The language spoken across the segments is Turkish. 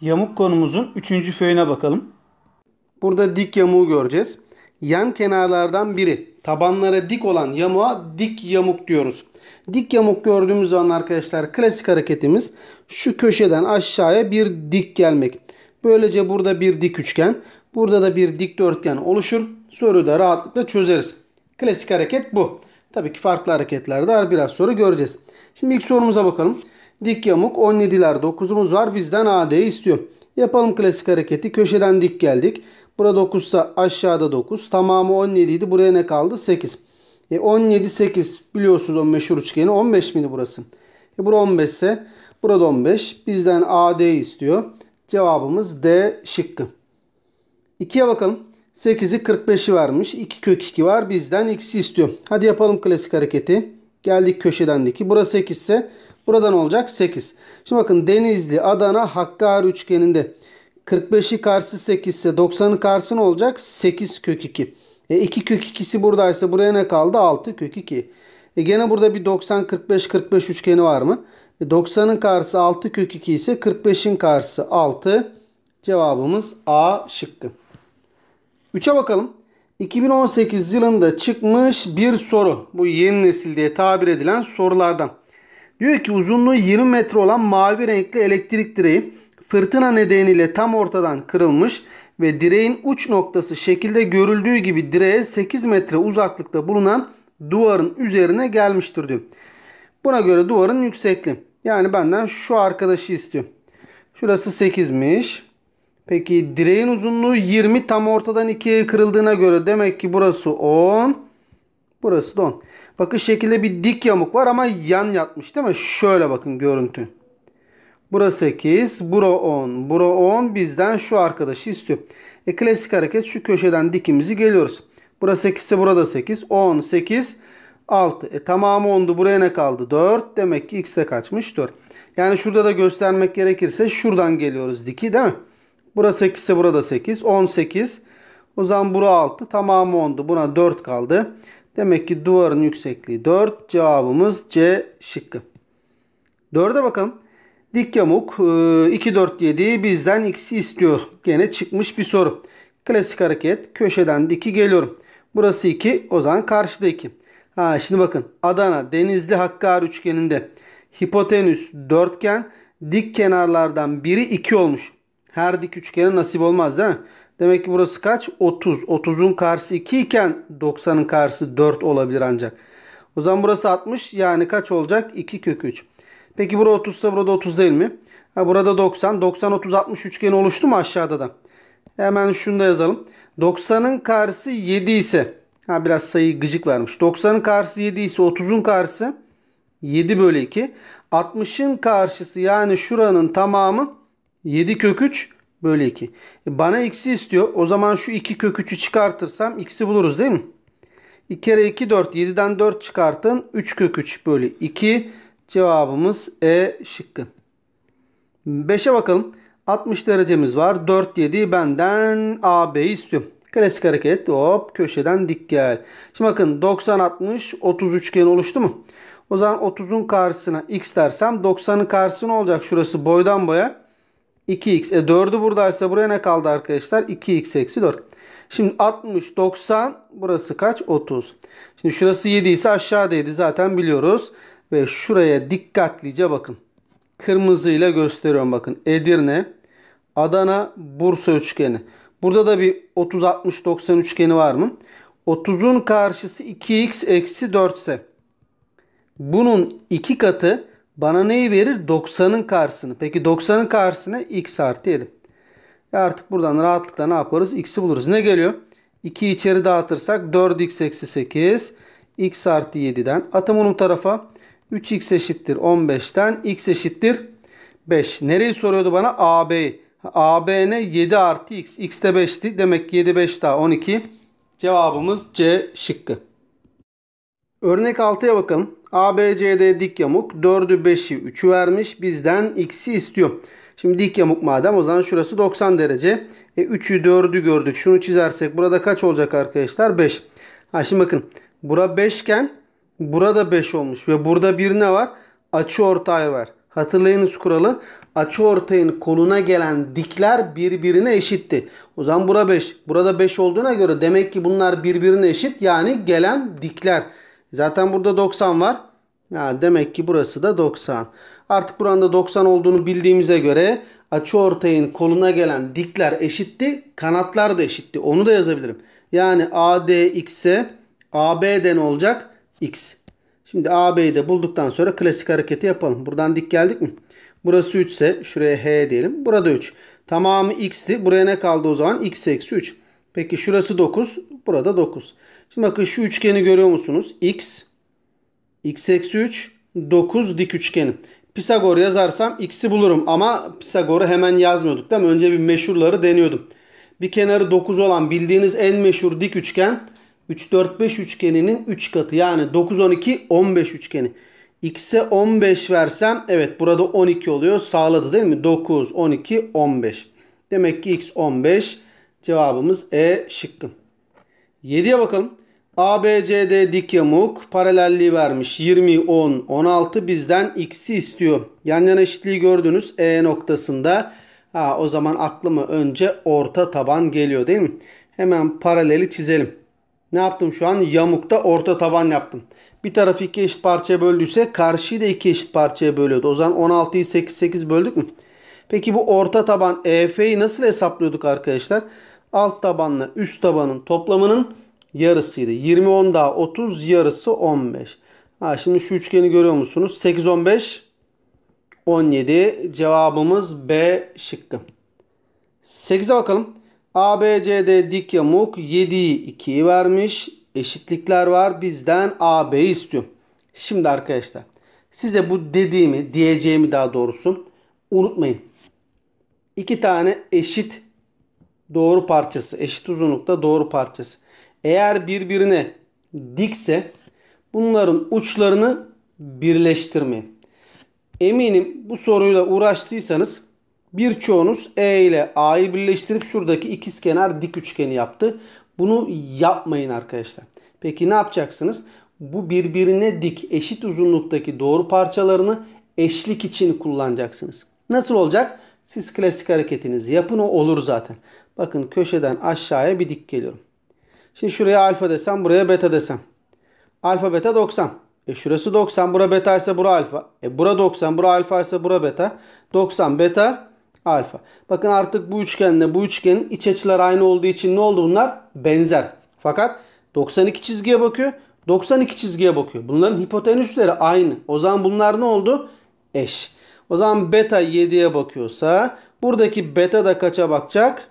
Yamuk konumuzun 3. föyüne bakalım. Burada dik yamuğu göreceğiz. Yan kenarlardan biri tabanlara dik olan yamuğa dik yamuk diyoruz. Dik yamuk gördüğümüz zaman arkadaşlar klasik hareketimiz şu köşeden aşağıya bir dik gelmek. Böylece burada bir dik üçgen, burada da bir dikdörtgen oluşur. Soruyu da rahatlıkla çözeriz. Klasik hareket bu. Tabii ki farklı hareketler de. Biraz sonra göreceğiz. Şimdi ilk sorumuza bakalım. Dik yamuk 17'ler 9'umuz var. Bizden AD istiyor. Yapalım klasik hareketi. Köşeden dik geldik. Burada 9 ise aşağıda 9. Tamamı 17 idi. Buraya ne kaldı? 8. E 17 8 biliyorsunuz o meşhur üçgeni 15 miydi burası? E bura 15 ise burada 15. Bizden AD istiyor. Cevabımız D şıkkı. 2'ye bakalım. 8'i 45'i vermiş. 2 kök 2 var. Bizden x'i istiyor. Hadi yapalım klasik hareketi. Geldik köşeden diki. Burası 8 ise buradan olacak 8. Şimdi bakın Denizli, Adana, Hakkari üçgeninde 45'i karşı 8 ise 90'ın karşısı ne olacak? 8 kök 2. E 2 kök 2'si buradaysa buraya ne kaldı? 6 kök 2. E gene burada bir 90 45 45 üçgeni var mı? E 90'ın karşısı 6 kök 2 ise 45'in karşısı 6. Cevabımız A şıkkı. 3'e bakalım. 2018 yılında çıkmış bir soru. Bu yeni nesil diye tabir edilen sorulardan. Diyor ki uzunluğu 20 metre olan mavi renkli elektrik direği fırtına nedeniyle tam ortadan kırılmış ve direğin uç noktası şekilde görüldüğü gibi direğe 8 metre uzaklıkta bulunan duvarın üzerine gelmiştir diyor. Buna göre duvarın yüksekliği. Yani benden şu arkadaşı istiyor. Şurası 8'miş. Peki direğin uzunluğu 20 tam ortadan ikiye kırıldığına göre demek ki burası 10. Burası 10. Bakın şekilde bir dik yamuk var ama yan yatmış değil mi? Şöyle bakın görüntü. Burası 8, bura 10, bura 10 bizden şu arkadaşı istiyor. E klasik hareket şu köşeden dikimizi geliyoruz. Burası 8 ise burada 8, 10, 8, 6. E tamamı 10'du buraya ne kaldı? 4. Demek ki x'te kaçmış? 4. Yani şurada da göstermek gerekirse şuradan geliyoruz diki değil mi? Burası 8 ise burada 8. 18. O zaman bura 6. Tamamı 10'du. Buna 4 kaldı. Demek ki duvarın yüksekliği 4. Cevabımız C şıkkı. 4'e bakalım. Dik yamuk 2 4 7 bizden x'i istiyor. Gene çıkmış bir soru. Klasik hareket köşeden diki geliyorum. Burası 2 o zaman karşıda 2. Ha şimdi bakın Adana Denizli Hakkari üçgeninde hipotenüs dörtgen dik kenarlardan biri 2 olmuş. Her dik üçgene nasip olmaz değil mi? Demek ki burası kaç? 30. 30'un karşısı 2 iken 90'ın karşısı 4 olabilir ancak. O zaman burası 60 yani kaç olacak? 2 kök 3. Peki burada 30 ise burada 30 değil mi? Ha, burada 90. 90 30 60 üçgeni oluştu mu aşağıda da? Hemen şunu da yazalım. 90'ın karşısı 7 ise ha biraz sayı gıcık vermiş. 90'ın karşısı 7 ise 30'un karşısı 7 bölü 2. 60'ın karşısı yani şuranın tamamı 7 kök 3 bölü 2. E bana x'i istiyor. O zaman şu 2 kök 3'ü çıkartırsam x'i buluruz değil mi? 2 kere 2 4. 7'den 4 çıkartın. 3 kök 3 bölü 2. Cevabımız E şıkkı. 5'e bakalım. 60 derecemiz var. 4 7 benden AB istiyor. Klasik hareket. Hop köşeden dik gel. Şimdi bakın 90 60 30 üçgen oluştu mu? O zaman 30'un karşısına x dersem 90'ın karşısı ne olacak? Şurası boydan boya 2x. E 4'ü buradaysa buraya ne kaldı arkadaşlar? 2x eksi 4. Şimdi 60, 90 burası kaç? 30. Şimdi şurası 7 ise aşağıdaydı zaten biliyoruz. Ve şuraya dikkatlice bakın. Kırmızıyla gösteriyorum bakın. Edirne, Adana, Bursa üçgeni. Burada da bir 30, 60, 90 üçgeni var mı? 30'un karşısı 2x eksi 4 ise bunun iki katı bana neyi verir? 90'ın karşısını. Peki 90'ın karşısına x artı 7. E artık buradan rahatlıkla ne yaparız? X'i buluruz. Ne geliyor? 2'yi içeri dağıtırsak 4x eksi 8. x artı 7'den. Atım onun tarafa. 3x eşittir 15'ten. x eşittir 5. Nereyi soruyordu bana? AB'yi. AB ne? 7 artı x. x de 5'ti. Demek ki 7 5 daha 12. Cevabımız C şıkkı. Örnek 6'ya bakalım. ABCD dik yamuk 4'ü 5'i 3'ü vermiş. Bizden x'i istiyor. Şimdi dik yamuk madem o zaman şurası 90 derece. E 3'ü 4'ü gördük. Şunu çizersek burada kaç olacak arkadaşlar? 5. Ha şimdi bakın. Bura 5 iken burada 5 olmuş. Ve burada bir ne var? Açı ortay var. Hatırlayınız kuralı. Açı ortayın koluna gelen dikler birbirine eşitti. O zaman bura 5. Burada 5 olduğuna göre demek ki bunlar birbirine eşit. Yani gelen dikler. Zaten burada 90 var. Ya demek ki burası da 90. Artık buranda 90 olduğunu bildiğimize göre açı ortayın koluna gelen dikler eşitti. Kanatlar da eşitti. Onu da yazabilirim. Yani AD x'e AB'de ne olacak? X. Şimdi AB'yi de bulduktan sonra klasik hareketi yapalım. Buradan dik geldik mi? Burası 3 ise şuraya H diyelim. Burada 3. Tamamı x'ti. Buraya ne kaldı o zaman? x eksi 3. Peki şurası 9. Burada 9. Şimdi bakın şu üçgeni görüyor musunuz? x, x eksi 3, 9 dik üçgeni. Pisagor yazarsam x'i bulurum ama Pisagor'u hemen yazmıyorduk değil mi? Önce bir meşhurları deniyordum. Bir kenarı 9 olan bildiğiniz en meşhur dik üçgen 3, 4, 5 üçgeninin 3 katı. Yani 9, 12, 15 üçgeni. X'e 15 versem evet burada 12 oluyor. Sağladı değil mi? 9, 12, 15. Demek ki X 15. Cevabımız E şıkkı. 7'ye bakalım. ABCD dik yamuk paralelliği vermiş. 20, 10, 16 bizden x'i istiyor. Yan yana eşitliği gördünüz E noktasında. Ha, o zaman aklıma önce orta taban geliyor değil mi? Hemen paraleli çizelim. Ne yaptım şu an? Yamukta orta taban yaptım. Bir tarafı iki eşit parçaya böldüyse karşıyı da iki eşit parçaya bölüyordu. O zaman 16'yı 8 8 böldük mü? Peki bu orta taban EF'yi nasıl hesaplıyorduk arkadaşlar? Alt tabanla üst tabanın toplamının yarısıydı. 20 10 daha 30 yarısı 15. Ha, şimdi şu üçgeni görüyor musunuz? 8 15 17 cevabımız B şıkkı. 8'e bakalım. ABCD dik yamuk 7'yi 2'yi vermiş. Eşitlikler var. Bizden AB'yi istiyor. Şimdi arkadaşlar size bu dediğimi diyeceğimi daha doğrusu unutmayın. İki tane eşit doğru parçası. Eşit uzunlukta doğru parçası. Eğer birbirine dikse bunların uçlarını birleştirmeyin. Eminim bu soruyla uğraştıysanız birçoğunuz E ile A'yı birleştirip şuradaki ikizkenar dik üçgeni yaptı. Bunu yapmayın arkadaşlar. Peki ne yapacaksınız? Bu birbirine dik eşit uzunluktaki doğru parçalarını eşlik için kullanacaksınız. Nasıl olacak? Siz klasik hareketinizi yapın o olur zaten. Bakın köşeden aşağıya bir dik geliyorum. Şimdi şuraya alfa desem buraya beta desem. Alfa beta 90. E şurası 90 bura beta ise bura alfa. E bura 90 bura alfa ise bura beta. 90 beta alfa. Bakın artık bu üçgenle bu üçgenin iç açıları aynı olduğu için ne oldu bunlar? Benzer. Fakat 92 çizgiye bakıyor. 92 çizgiye bakıyor. Bunların hipotenüsleri aynı. O zaman bunlar ne oldu? Eş. O zaman beta 7'ye bakıyorsa buradaki beta da kaça bakacak?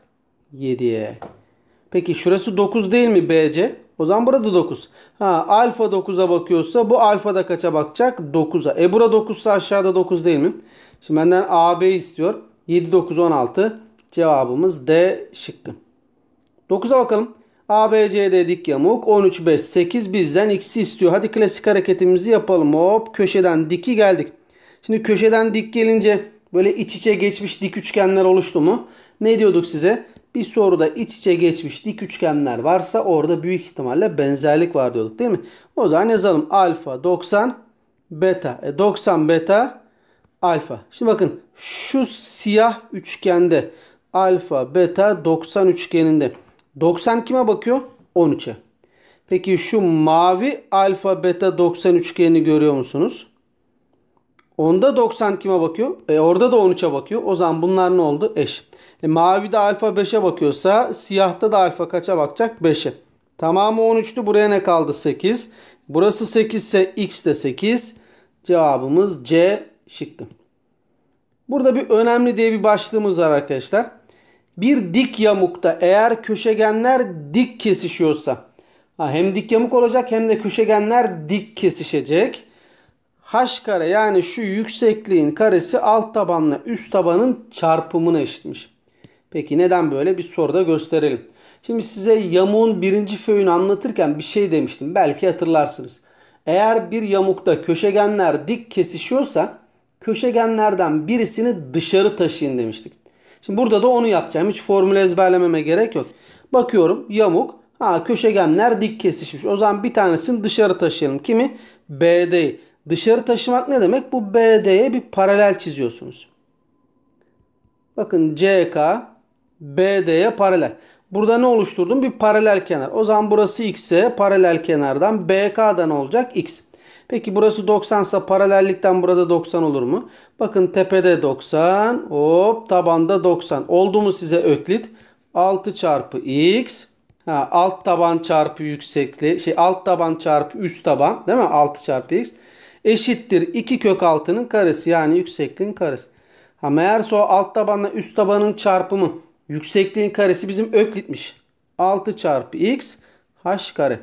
7'ye. Peki şurası 9 değil mi BC? O zaman burada 9. Ha alfa 9'a bakıyorsa bu alfa da kaça bakacak? 9'a. E bura 9 ise aşağıda 9 değil mi? Şimdi benden AB istiyor. 7, 9, 16. Cevabımız D şıkkı. 9'a bakalım. ABCD dik yamuk 13, 5, 8 bizden x'i istiyor. Hadi klasik hareketimizi yapalım. Hop köşeden diki geldik. Şimdi köşeden dik gelince böyle iç içe geçmiş dik üçgenler oluştu mu? Ne diyorduk size? Bir soruda iç içe geçmiş dik üçgenler varsa orada büyük ihtimalle benzerlik var diyorduk değil mi? O zaman yazalım. Alfa 90 beta. E 90 beta alfa. Şimdi bakın şu siyah üçgende alfa beta 90 üçgeninde 90 kime bakıyor? 13'e. Peki şu mavi alfa beta 90 üçgenini görüyor musunuz? Onda 90 kime bakıyor? E orada da 13'e bakıyor. O zaman bunlar ne oldu? Eş. E mavi de alfa 5'e bakıyorsa siyahta da alfa kaça bakacak? 5'e. Tamamı 13'tü. Buraya ne kaldı? 8. Burası 8 ise x de 8. Cevabımız C şıkkı. Burada bir önemli diye bir başlığımız var arkadaşlar. Bir dik yamukta eğer köşegenler dik kesişiyorsa hem dik yamuk olacak hem de köşegenler dik kesişecek. H kare yani şu yüksekliğin karesi alt tabanla üst tabanın çarpımına eşitmiş. Peki neden böyle bir soruda gösterelim. Şimdi size yamuğun birinci föyünü anlatırken bir şey demiştim. Belki hatırlarsınız. Eğer bir yamukta köşegenler dik kesişiyorsa köşegenlerden birisini dışarı taşıyın demiştik. Şimdi burada da onu yapacağım. Hiç formül ezberlememe gerek yok. Bakıyorum yamuk. Ha köşegenler dik kesişmiş. O zaman bir tanesini dışarı taşıyalım. Kimi? BD'yi. Dışarı taşımak ne demek? Bu BD'ye bir paralel çiziyorsunuz. Bakın CK BD'ye paralel. Burada ne oluşturdum? Bir paralel kenar. O zaman burası x'e paralel kenardan BK'dan olacak x. Peki burası 90 ise paralellikten burada 90 olur mu? Bakın tepede 90. Hop tabanda 90. Oldu mu size öklit? 6 çarpı x. Ha, alt taban çarpı yüksekliği. Şey alt taban çarpı üst taban. Değil mi? 6 çarpı x. Eşittir 2 kök 6'nın karesi. Yani yüksekliğin karesi. Ha meğerse o alt tabanla üst tabanın çarpımı yüksekliğin karesi bizim öklitmiş. 6 çarpı x h kare.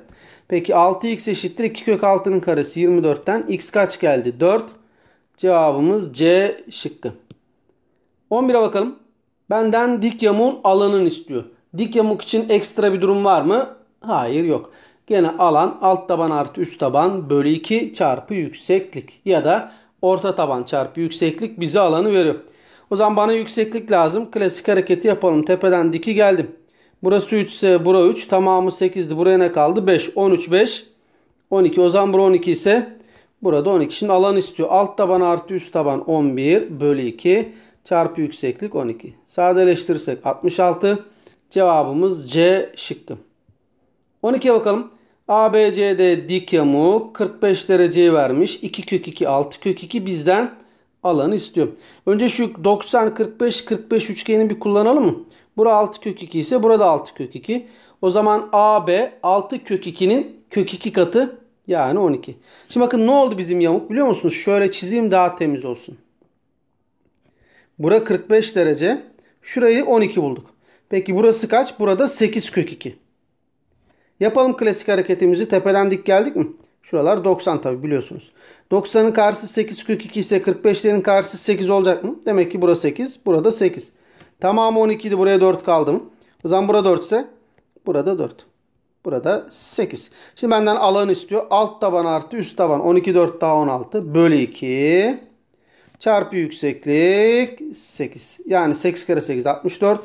Peki 6x eşittir 2 kök 6'nın karesi 24'ten x kaç geldi? 4. Cevabımız C şıkkı. 11'e bakalım. Benden dik yamuğun alanını istiyor. Dik yamuk için ekstra bir durum var mı? Hayır yok. Gene alan alt taban artı üst taban bölü 2 çarpı yükseklik. Ya da orta taban çarpı yükseklik bize alanı veriyor. O zaman bana yükseklik lazım. Klasik hareketi yapalım. Tepeden diki geldim. Burası 3 ise bura 3. Tamamı 8'di. Buraya ne kaldı? 5. 13 5. 12. O zaman bura 12 ise burada 12. Şimdi alan istiyor. Alt taban artı üst taban 11 bölü 2 çarpı yükseklik 12. Sadeleştirirsek 66. Cevabımız C şıkkı. 12'ye bakalım. ABCD dik yamuk 45 dereceyi vermiş. 2 kök 2 6 kök 2 bizden alanı istiyor. Önce şu 90 45 45 üçgeni bir kullanalım mı? Bura 6 kök 2 ise burada 6 kök 2. O zaman AB 6 kök 2'nin kök 2 katı yani 12. Şimdi bakın ne oldu bizim yamuk biliyor musunuz? Şöyle çizeyim daha temiz olsun. Bura 45 derece. Şurayı 12 bulduk. Peki burası kaç? Burada 8 kök 2. Yapalım klasik hareketimizi. Tepeden dik geldik mi? Şuralar 90 tabi biliyorsunuz. 90'ın karşısı 8 kök 2 ise 45'lerin karşısı 8 olacak mı? Demek ki burası 8. Burada 8. Tamamı 12 idi. Buraya 4 kaldı mı? O zaman burada 4 ise burada 4. Burada 8. Şimdi benden alan istiyor. Alt taban artı üst taban. 12 4 daha 16. Bölü 2. Çarpı yükseklik 8. Yani 8 kere 8 64.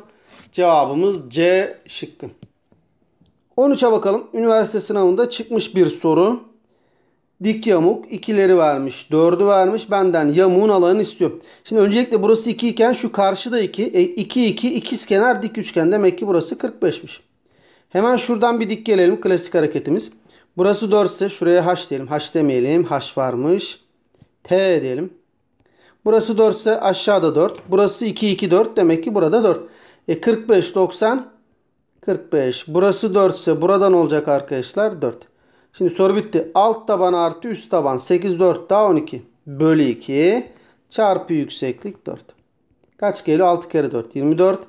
Cevabımız C şıkkı. 13'e bakalım. Üniversite sınavında çıkmış bir soru. Dik yamuk ikileri vermiş. Dördü vermiş. Benden yamuğun alanını istiyor. Şimdi öncelikle burası 2 iken şu karşıda 2. E, 2 2 ikiz kenar dik üçgen. Demek ki burası 45'miş. Hemen şuradan bir dik gelelim. Klasik hareketimiz. Burası 4 ise şuraya h diyelim. H demeyelim. H varmış. T diyelim. Burası 4 ise aşağıda 4. Burası 2 2 4. Demek ki burada 4. E 45 90 45. Burası 4 ise buradan olacak arkadaşlar 4. Şimdi soru bitti. Alt taban artı üst taban 8 4 daha 12 bölü 2 çarpı yükseklik 4. Kaç geliyor? 6 kere 4 24.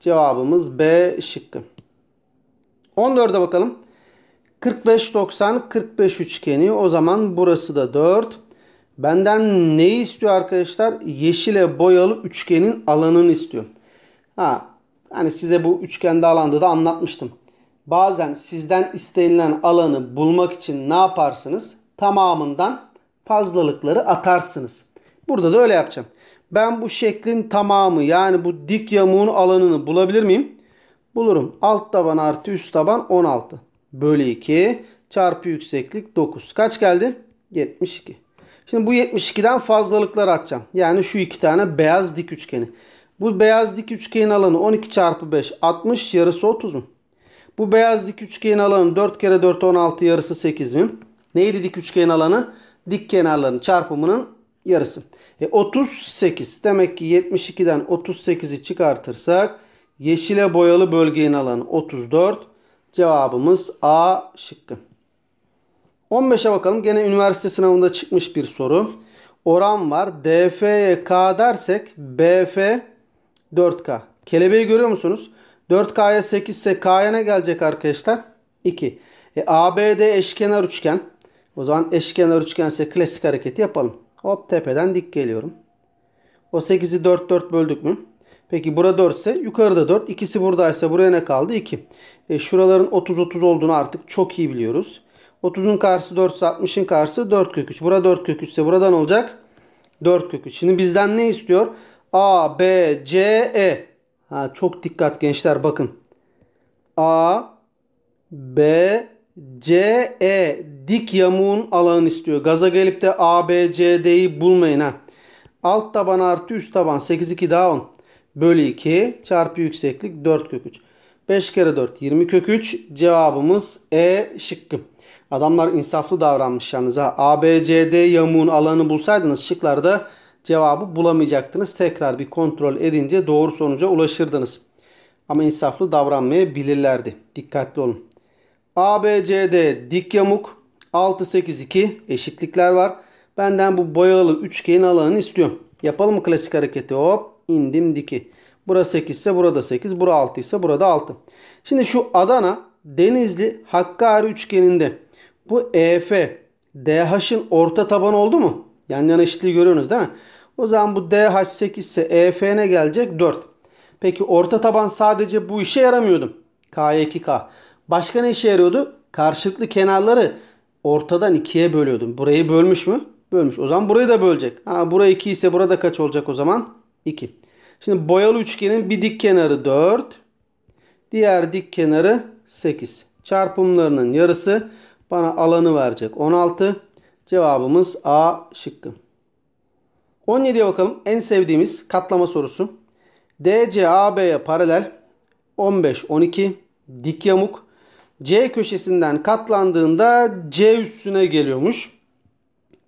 Cevabımız B şıkkı. 14'e bakalım. 45 90 45 üçgeni. O zaman burası da 4. Benden neyi istiyor arkadaşlar? Yeşile boyalı üçgenin alanını istiyor. Ha, hani size bu üçgende alanda da anlatmıştım. Bazen sizden istenilen alanı bulmak için ne yaparsınız? Tamamından fazlalıkları atarsınız. Burada da öyle yapacağım. Ben bu şeklin tamamı yani bu dik yamuğun alanını bulabilir miyim? Bulurum. Alt taban artı üst taban 16. Bölü 2 çarpı yükseklik 9. Kaç geldi? 72. Şimdi bu 72'den fazlalıklar atacağım. Yani şu iki tane beyaz dik üçgeni. Bu beyaz dik üçgenin alanı 12 çarpı 5 60 yarısı 30 mu? Bu beyaz dik üçgenin alanı 4 kere 4 16 yarısı 8 mi? Neydi dik üçgenin alanı? Dik kenarların çarpımının yarısı. E 38. Demek ki 72'den 38'i çıkartırsak yeşile boyalı bölgenin alanı 34. Cevabımız A şıkkı. 15'e bakalım. Gene üniversite sınavında çıkmış bir soru. Oran var. DF'ye K dersek BF 4K. Kelebeği görüyor musunuz? 4K'ya 8 ise K'ya ne gelecek arkadaşlar? 2. E, ABD eşkenar üçgen. O zaman eşkenar üçgen ise klasik hareketi yapalım. Hop tepeden dik geliyorum. O 8'i 4 4 böldük mü? Peki burada 4 ise yukarıda 4. İkisi buradaysa buraya ne kaldı? 2. E, şuraların 30 30 olduğunu artık çok iyi biliyoruz. 30'un karşısı 4 ise 60'ın karşısı 4 kök 3. Burada 4 kök 3 ise buradan olacak 4 kök 3. Şimdi bizden ne istiyor? A, B, C, E. Ha, çok dikkat gençler bakın. A, B, CE dik yamuğun alanını istiyor. Gaza gelip de ABCD'yi bulmayın ha. Alt taban artı üst taban 8 2 daha 10. Bölü 2 çarpı yükseklik 4 kök 3. 5 kere 4 20 kök 3 cevabımız E şıkkı. Adamlar insaflı davranmış yalnız ha. ABCD yamuğun alanını bulsaydınız şıklarda cevabı bulamayacaktınız. Tekrar bir kontrol edince doğru sonuca ulaşırdınız. Ama insaflı davranmayabilirlerdi. Dikkatli olun. ABCD dik yamuk 6 8 2 eşitlikler var. Benden bu boyalı üçgenin alanını istiyorum. Yapalım mı klasik hareketi? Hop indim diki. Burası 8 ise burada 8. Bura 6 ise burada 6. Şimdi şu Adana Denizli Hakkari üçgeninde bu EF DH'ın orta tabanı oldu mu? Yan yana eşitliği görüyorsunuz değil mi? O zaman bu DH 8 ise EF ne gelecek? 4. Peki orta taban sadece bu işe yaramıyordu. K'ya 2K. Başka ne işe yarıyordu? Karşılıklı kenarları ortadan ikiye bölüyordum. Burayı bölmüş mü? Bölmüş. O zaman burayı da bölecek. Ha, buraya 2 ise burada kaç olacak o zaman? 2. Şimdi boyalı üçgenin bir dik kenarı 4. Diğer dik kenarı 8. Çarpımlarının yarısı bana alanı verecek. 16. Cevabımız A şıkkı. 17'ye bakalım. En sevdiğimiz katlama sorusu. DC AB'ye paralel 15 12 dik yamuk C köşesinden katlandığında C üstüne geliyormuş.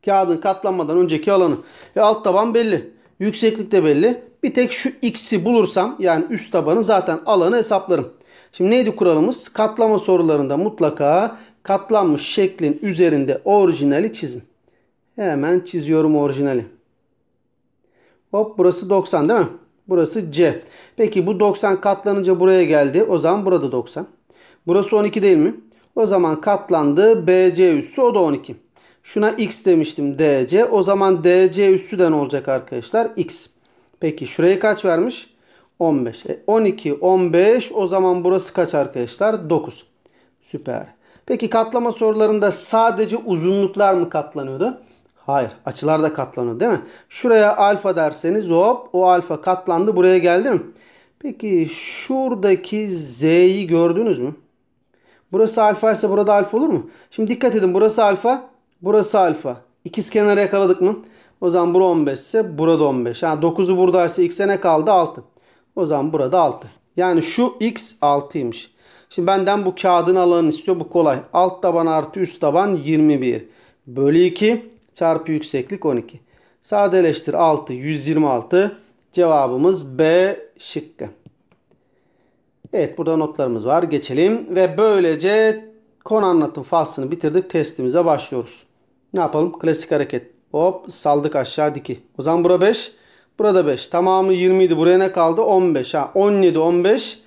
Kağıdın katlanmadan önceki alanı. E alt taban belli. Yükseklik de belli. Bir tek şu x'i bulursam yani üst tabanı zaten alanı hesaplarım. Şimdi neydi kuralımız? Katlama sorularında mutlaka katlanmış şeklin üzerinde orijinali çizin. Hemen çiziyorum orijinali. Hop burası 90 değil mi? Burası C. Peki bu 90 katlanınca buraya geldi. O zaman burada 90. Burası 12 değil mi? O zaman katlandı. BC üssü o da 12. Şuna x demiştim DC. O zaman DC üssü de ne olacak arkadaşlar? X. Peki şuraya kaç vermiş? 15. E 12, 15 o zaman burası kaç arkadaşlar? 9. Süper. Peki katlama sorularında sadece uzunluklar mı katlanıyordu? Hayır. Açılar da katlanıyor değil mi? Şuraya alfa derseniz hop o alfa katlandı buraya geldi mi? Peki şuradaki z'yi gördünüz mü? Burası alfa ise burada alfa olur mu? Şimdi dikkat edin burası alfa burası alfa. İkiz kenarı yakaladık mı? O zaman bura 15 ise burada 15. Yani 9'u buradaysa x'e ne kaldı? 6. O zaman burada 6. Yani şu x 6'ymış. Şimdi benden bu kağıdın alanını istiyor. Bu kolay. Alt taban artı üst taban 21. Bölü 2 çarpı yükseklik 12. Sadeleştir 6 126. Cevabımız B şıkkı. Evet burada notlarımız var. Geçelim ve böylece konu anlatım faslını bitirdik. Testimize başlıyoruz. Ne yapalım? Klasik hareket. Hop saldık aşağı diki. O zaman bura 5. Burada 5. Tamamı 20 idi. Buraya ne kaldı? 15. Ha 17 15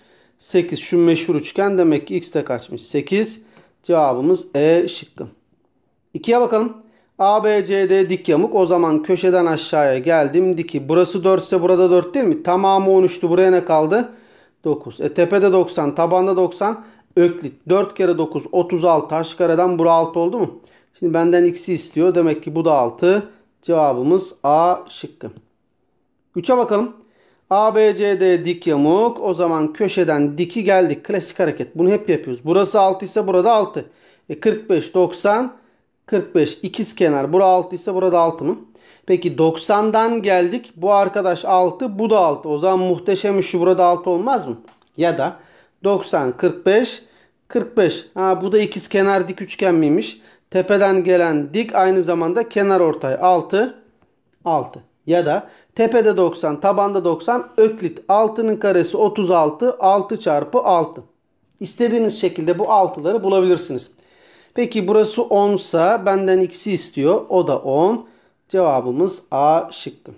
8. Şu meşhur üçgen demek ki x de kaçmış? 8. Cevabımız E şıkkı. 2'ye bakalım. ABCD dik yamuk. O zaman köşeden aşağıya geldim. Diki. Burası 4 ise burada 4 değil mi? Tamamı 13'tü. Buraya ne kaldı? 9. E tepede 90. Tabanda 90. Öklit. 4 kere 9. 36. Taş kareden bura 6 oldu mu? Şimdi benden x'i istiyor. Demek ki bu da 6. Cevabımız A şıkkı. 3'e bakalım. ABCD dik yamuk. O zaman köşeden diki geldik. Klasik hareket. Bunu hep yapıyoruz. Burası 6 ise burada 6. E 45, 90, 45. ikiz kenar. Bura 6 ise burada 6 mı? Peki 90'dan geldik. Bu arkadaş 6. Bu da 6. O zaman muhteşem şu burada 6 olmaz mı? Ya da 90, 45, 45. Ha, bu da ikiz kenar dik üçgen miymiş? Tepeden gelen dik aynı zamanda kenar ortay 6, 6. Ya da tepede 90, tabanda 90, öklit 6'nın karesi 36, 6 çarpı 6. İstediğiniz şekilde bu 6'ları bulabilirsiniz. Peki burası 10 sa benden x'i istiyor. O da 10. Cevabımız A şıkkı.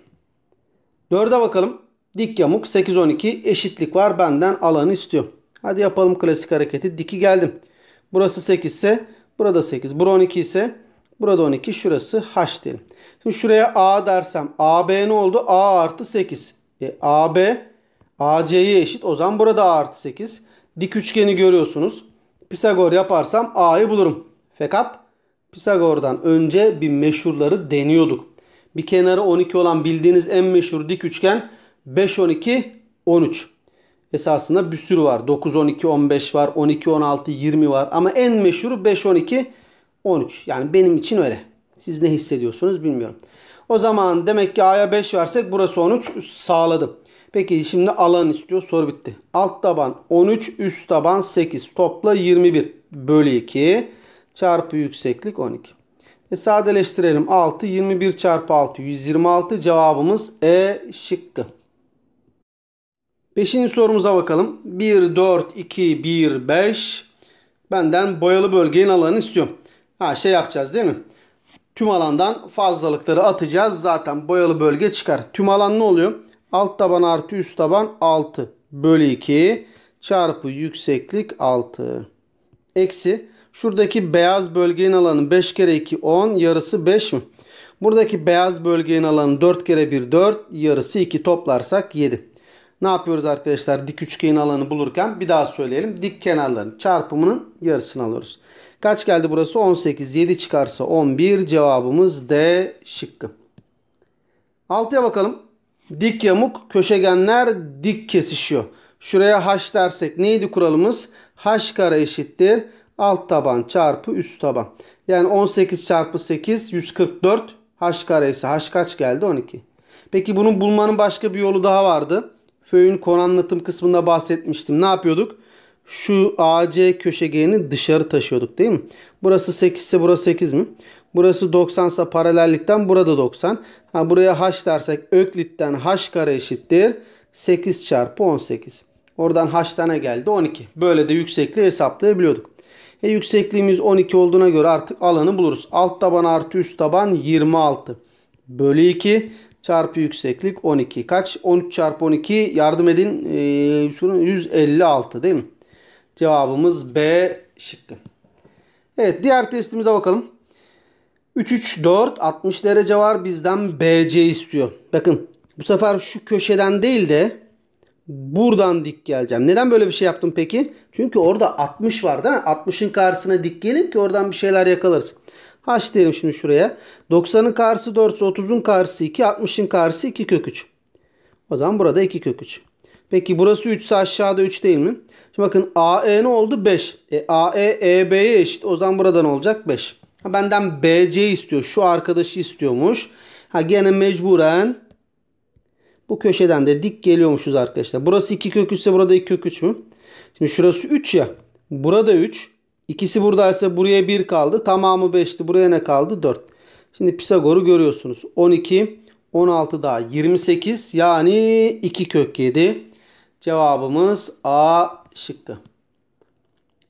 4'e bakalım. Dik yamuk 8 12 eşitlik var. Benden alanı istiyor. Hadi yapalım klasik hareketi. Diki geldim. Burası 8 ise burada 8. Bura 12 ise burada 12. Şurası H diyelim. Şimdi şuraya A dersem AB ne oldu? A artı 8. E, AB AC'ye eşit. O zaman burada A artı 8. Dik üçgeni görüyorsunuz. Pisagor yaparsam A'yı bulurum. Fakat Pisagor'dan önce bir meşhurları deniyorduk. Bir kenarı 12 olan bildiğiniz en meşhur dik üçgen 5 12 13. Esasında bir sürü var. 9, 12, 15 var. 12, 16, 20 var. Ama en meşhuru 5, 12, 13. Yani benim için öyle. Siz ne hissediyorsunuz bilmiyorum. O zaman demek ki A'ya 5 versek burası 13 sağladım. Peki şimdi alan istiyor. Soru bitti. Alt taban 13, üst taban 8. Topla 21 bölü 2 çarpı yükseklik 12. E sadeleştirelim. 6, 21 çarpı 6, 126 cevabımız E şıkkı. Beşinci sorumuza bakalım. 1, 4, 2, 1, 5. Benden boyalı bölgenin alanını istiyorum. Ha şey yapacağız değil mi? Tüm alandan fazlalıkları atacağız. Zaten boyalı bölge çıkar. Tüm alan ne oluyor? Alt taban artı üst taban 6 bölü 2 çarpı yükseklik 6. Eksi şuradaki beyaz bölgenin alanı 5 kere 2 10 yarısı 5 mi? Buradaki beyaz bölgenin alanı 4 kere 1 4 yarısı 2 toplarsak 7. Ne yapıyoruz arkadaşlar dik üçgenin alanı bulurken bir daha söyleyelim. Dik kenarların çarpımının yarısını alıyoruz. Kaç geldi burası? 18. 7 çıkarsa 11 cevabımız D şıkkı. 6'ya bakalım. Dik yamuk köşegenler dik kesişiyor. Şuraya h dersek neydi kuralımız? h kare eşittir. Alt taban çarpı üst taban. Yani 18 çarpı 8 144. h kare ise h kaç geldi? 12. Peki bunu bulmanın başka bir yolu daha vardı. Föy'ün konu anlatım kısmında bahsetmiştim. Ne yapıyorduk? Şu AC köşegenini dışarı taşıyorduk değil mi? Burası 8 ise burası 8 mi? Burası 90 ise paralellikten burada 90. Ha, buraya h dersek öklitten h kare eşittir. 8 çarpı 18. Oradan h'tan ne geldi? 12. Böyle de yüksekliği hesaplayabiliyorduk. E, yüksekliğimiz 12 olduğuna göre artık alanı buluruz. Alt taban artı üst taban 26. Bölü 2 çarpı yükseklik 12. Kaç? 13 çarpı 12 yardım edin. E, 156 değil mi? Cevabımız B şıkkı. Evet diğer testimize bakalım. 3 3 4 60 derece var bizden BC istiyor. Bakın bu sefer şu köşeden değil de buradan dik geleceğim. Neden böyle bir şey yaptım peki? Çünkü orada 60 var değil mi? 60'ın karşısına dik gelin ki oradan bir şeyler yakalarız. H diyelim şimdi şuraya. 90'ın karşısı 4 ise 30'un karşısı 2, 60'ın karşısı 2 kök 3. O zaman burada 2 kök 3. Peki burası 3 ise aşağıda 3 değil mi? Şimdi bakın AE ne oldu? 5. E, AE EB'ye eşit. O zaman burada ne olacak? 5. Ha, benden BC istiyor. Şu arkadaşı istiyormuş. Ha gene mecburen bu köşeden de dik geliyormuşuz arkadaşlar. Burası 2 kök 3 ise burada 2 kök 3 mü? Şimdi şurası 3 ya. Burada 3. İkisi buradaysa buraya 1 kaldı. Tamamı 5'ti. Buraya ne kaldı? 4. Şimdi Pisagor'u görüyorsunuz. 12, 16 daha 28 yani 2 kök 7. Cevabımız A şıkkı.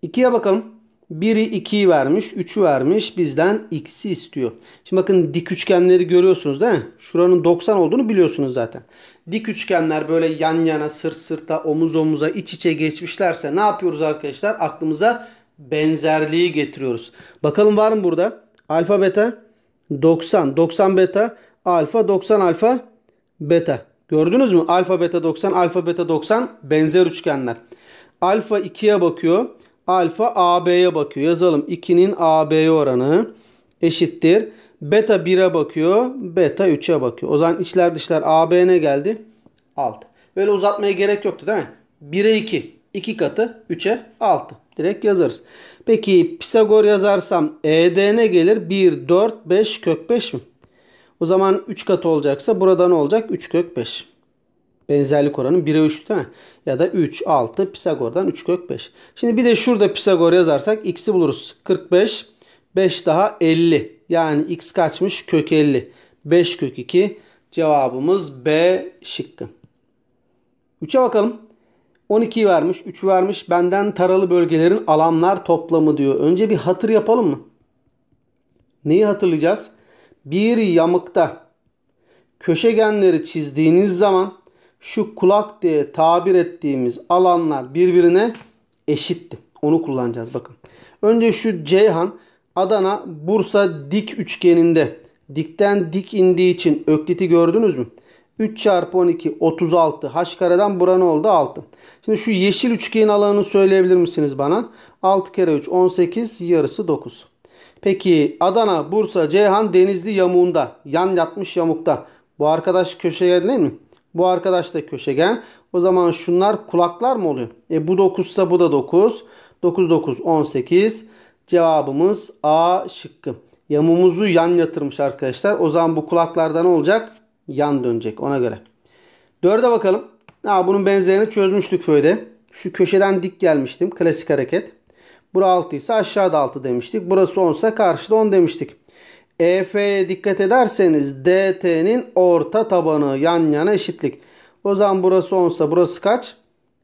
2'ye bakalım. Biri 2'yi vermiş, 3'ü vermiş. Bizden x'i istiyor. Şimdi bakın dik üçgenleri görüyorsunuz değil mi? Şuranın 90 olduğunu biliyorsunuz zaten. Dik üçgenler böyle yan yana, sırt sırta, omuz omuza, iç içe geçmişlerse ne yapıyoruz arkadaşlar? Aklımıza benzerliği getiriyoruz. Bakalım var mı burada? Alfa beta 90. 90 beta alfa 90 alfa beta. Gördünüz mü? Alfa beta 90 alfa beta 90 benzer üçgenler. Alfa 2'ye bakıyor. Alfa AB'ye bakıyor. Yazalım 2'nin AB'ye oranı eşittir. Beta 1'e bakıyor. Beta 3'e bakıyor. O zaman içler dışlar AB ne geldi? 6. Böyle uzatmaya gerek yoktu değil mi? 1'e 2. 2 katı 3'e 6. Direkt yazarız. Peki Pisagor yazarsam ED ne gelir? 1, 4, 5 kök 5 mi? O zaman 3 katı olacaksa burada ne olacak? 3 kök 5. Benzerlik oranı 1'e 3 değil mi? Ya da 3, 6 Pisagor'dan 3 kök 5. Şimdi bir de şurada Pisagor yazarsak x'i buluruz. 45, 5 daha 50. Yani x kaçmış? Kök 50. 5 kök 2. Cevabımız B şıkkı. 3'e bakalım. 12 vermiş, 3 vermiş. Benden taralı bölgelerin alanlar toplamı diyor. Önce bir hatır yapalım mı? Neyi hatırlayacağız? Bir yamıkta köşegenleri çizdiğiniz zaman şu kulak diye tabir ettiğimiz alanlar birbirine eşitti. Onu kullanacağız bakın. Önce şu Ceyhan Adana Bursa dik üçgeninde dikten dik indiği için ökliti gördünüz mü? 3 çarpı 12 36 h kareden oldu 6. Şimdi şu yeşil üçgenin alanını söyleyebilir misiniz bana? 6 kere 3 18 yarısı 9. Peki Adana, Bursa, Ceyhan Denizli yamuğunda yan yatmış yamukta. Bu arkadaş köşeye değil mi? Bu arkadaş da köşegen. O zaman şunlar kulaklar mı oluyor? E bu 9 ise bu da 9. 9 9 18. Cevabımız A şıkkı. Yamumuzu yan yatırmış arkadaşlar. O zaman bu kulaklarda ne olacak? Yan dönecek ona göre. Dörde bakalım. Ha, bunun benzerini çözmüştük föyde. Şu köşeden dik gelmiştim. Klasik hareket. Bura 6 ise aşağıda 6 demiştik. Burası 10 ise karşıda 10 demiştik. EF'ye dikkat ederseniz DT'nin orta tabanı yan yana eşitlik. O zaman burası 10 ise burası kaç?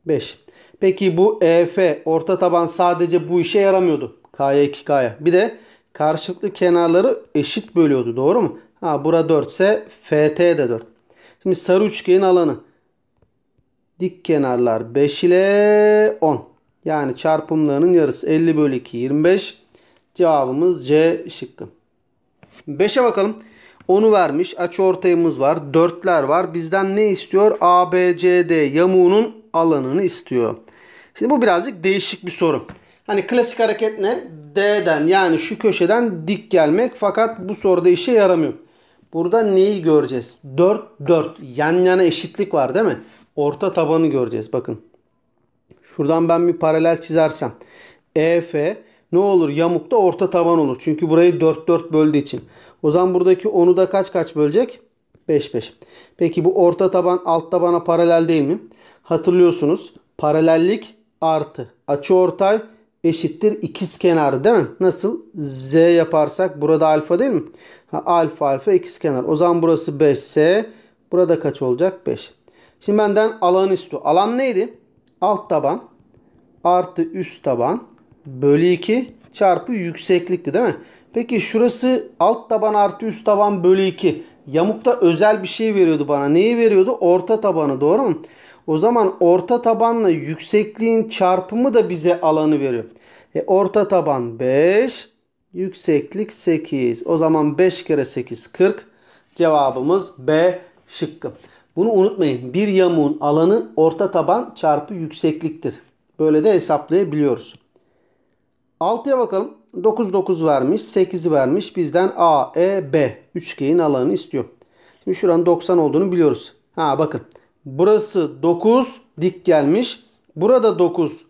5. Peki bu EF orta taban sadece bu işe yaramıyordu. K'ya 2 K'ya. Bir de karşılıklı kenarları eşit bölüyordu. Doğru mu? Ha bura 4 ise FT de 4. Şimdi sarı üçgenin alanı. Dik kenarlar 5 ile 10. Yani çarpımlarının yarısı 50 bölü 2 25. Cevabımız C şıkkı. 5'e bakalım. 10'u vermiş. Açı ortayımız var. 4'ler var. Bizden ne istiyor? ABCD yamuğunun alanını istiyor. Şimdi bu birazcık değişik bir soru. Hani klasik hareket ne? D'den yani şu köşeden dik gelmek fakat bu soruda işe yaramıyor. Burada neyi göreceğiz? 4 4 yan yana eşitlik var değil mi? Orta tabanı göreceğiz bakın. Şuradan ben bir paralel çizersem. EF ne olur? Yamukta orta taban olur. Çünkü burayı 4 4 böldüğü için. O zaman buradaki 10'u da kaç kaç bölecek? 5 5. Peki bu orta taban alt tabana paralel değil mi? Hatırlıyorsunuz. Paralellik artı açı ortay eşittir ikiz kenarı değil mi? Nasıl? Z yaparsak burada alfa değil mi? Ha, alfa alfa ikiz kenar. O zaman burası 5S. Burada kaç olacak? 5. Şimdi benden alan istiyor. Alan neydi? Alt taban artı üst taban bölü 2 çarpı yükseklikti değil mi? Peki şurası alt taban artı üst taban bölü 2. Yamukta özel bir şey veriyordu bana. Neyi veriyordu? Orta tabanı doğru mu? O zaman orta tabanla yüksekliğin çarpımı da bize alanı veriyor. E, orta taban 5, yükseklik 8. O zaman 5 kere 8 40. Cevabımız B şıkkı. Bunu unutmayın. Bir yamuğun alanı orta taban çarpı yüksekliktir. Böyle de hesaplayabiliyoruz. 6'ya bakalım. 9 9 vermiş. 8'i vermiş. Bizden A, E, B üçgenin alanını istiyor. Şimdi şuranın 90 olduğunu biliyoruz. Ha bakın. Burası 9 dik gelmiş. Burada 9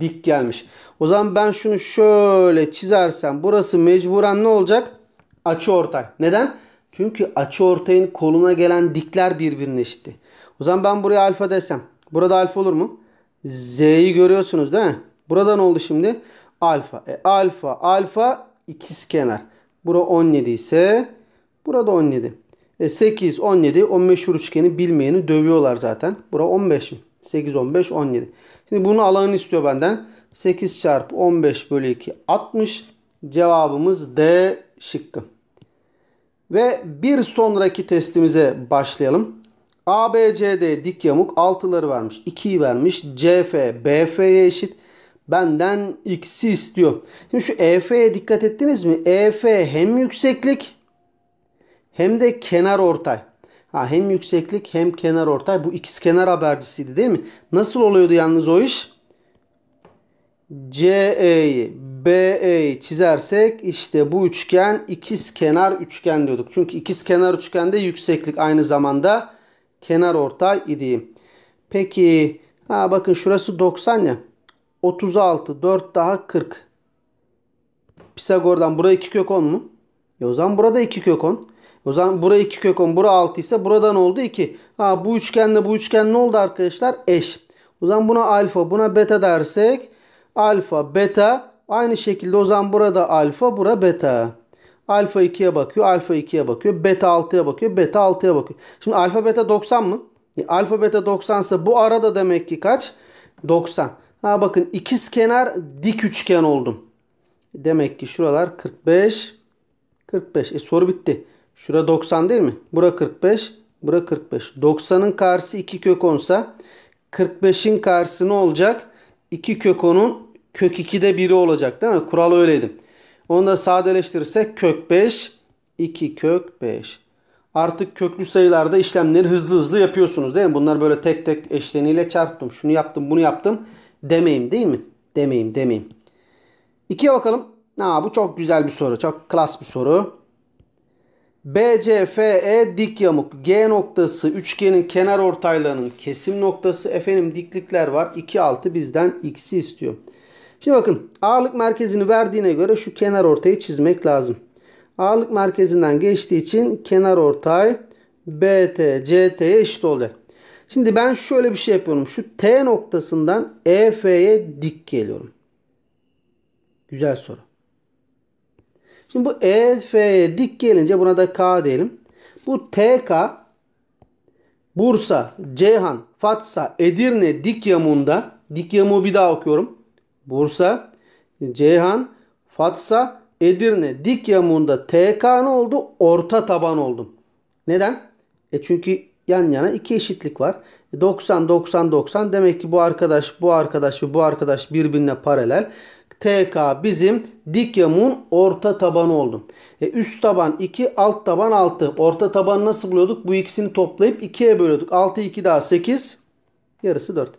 dik gelmiş. O zaman ben şunu şöyle çizersem burası mecburen ne olacak? Açı ortay. Neden? Çünkü açı ortayın koluna gelen dikler birbirine eşitti. O zaman ben buraya alfa desem. Burada alfa olur mu? Z'yi görüyorsunuz değil mi? Burada ne oldu şimdi? Alfa. E, alfa, alfa ikiz kenar. Bura 17 ise burada 17. E, 8, 17. 15 üçgeni bilmeyeni dövüyorlar zaten. Bura 15 mi? 8, 15, 17. Şimdi bunu alanını istiyor benden. 8 çarpı 15 bölü 2 60. Cevabımız D şıkkı. Ve bir sonraki testimize başlayalım. ABCD dik yamuk 6'ları vermiş. 2'yi vermiş. CF BF'ye eşit. Benden x'i istiyor. Şimdi şu EF'ye dikkat ettiniz mi? EF hem yükseklik hem de kenar ortay. Ha, hem yükseklik hem kenar ortay. Bu ikiz kenar habercisiydi değil mi? Nasıl oluyordu yalnız o iş? CE'yi BE'yi çizersek işte bu üçgen ikiz kenar üçgen diyorduk. Çünkü ikiz kenar üçgende yükseklik aynı zamanda kenar ortay idi. Peki ha bakın şurası 90 ya. 36 4 daha 40. Pisagor'dan buraya 2 kök 10 mu? E o zaman burada 2 kök 10. O zaman buraya 2 kök 10 bura 6 ise burada ne oldu? 2. Ha bu üçgenle bu üçgen ne oldu arkadaşlar? Eş. O zaman buna alfa buna beta dersek alfa beta aynı şekilde o zaman burada alfa bura beta. Alfa 2'ye bakıyor alfa 2'ye bakıyor beta 6'ya bakıyor beta 6'ya bakıyor. Şimdi alfa beta 90 mı? E, alfa beta 90 ise bu arada demek ki kaç? 90. Ha bakın ikiz kenar dik üçgen oldum. Demek ki şuralar 45 45. E soru bitti. Şura 90 değil mi? Bura 45. Bura 45. 90'ın karşısı 2 kök 10 ise 45'in karşısı ne olacak? 2 kök 10'un kök 2'de biri olacak değil mi? Kural öyleydi. Onu da sadeleştirirsek kök 5 2 kök 5. Artık köklü sayılarda işlemleri hızlı hızlı yapıyorsunuz değil mi? Bunlar böyle tek tek eşleniyle çarptım. Şunu yaptım bunu yaptım. Demeyim değil mi? Demeyim demeyim. İkiye bakalım. Ha, bu çok güzel bir soru. Çok klas bir soru. BCFE dik yamuk. G noktası üçgenin kenar ortaylarının kesim noktası. Efendim diklikler var. 2 6 bizden x'i istiyor. Şimdi bakın ağırlık merkezini verdiğine göre şu kenar ortayı çizmek lazım. Ağırlık merkezinden geçtiği için kenar ortay BT CT'ye eşit olacak. Şimdi ben şöyle bir şey yapıyorum. Şu T noktasından EF'ye dik geliyorum. Güzel soru. Şimdi bu EF'ye dik gelince buna da K diyelim. Bu TK Bursa, Ceyhan, Fatsa, Edirne dik yamuğunda dik yamuğu bir daha okuyorum. Bursa, Ceyhan, Fatsa, Edirne dik yamuğunda TK ne oldu? Orta taban oldum. Neden? E çünkü yan yana iki eşitlik var. 90 90 90 demek ki bu arkadaş bu arkadaş ve bu arkadaş birbirine paralel. TK bizim dik yamuğun orta tabanı oldu. E üst taban 2, alt taban 6. Orta tabanı nasıl buluyorduk? Bu ikisini toplayıp 2'ye bölüyorduk. 6 2 daha 8. Yarısı 4.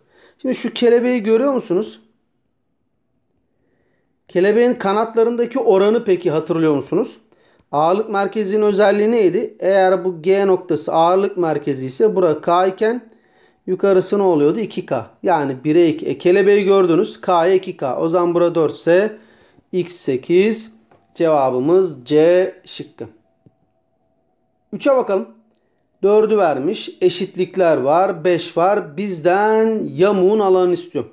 Şimdi şu kelebeği görüyor musunuz? Kelebeğin kanatlarındaki oranı peki hatırlıyor musunuz? Ağırlık merkezinin özelliği neydi? Eğer bu G noktası ağırlık merkezi ise bura K iken yukarısı ne oluyordu? 2K. Yani 1'e 2. E, kelebeği gördünüz. K'ya 2K. O zaman bura 4 ise X8 cevabımız C şıkkı. 3'e bakalım. 4'ü vermiş. Eşitlikler var. 5 var. Bizden yamuğun alanını istiyor.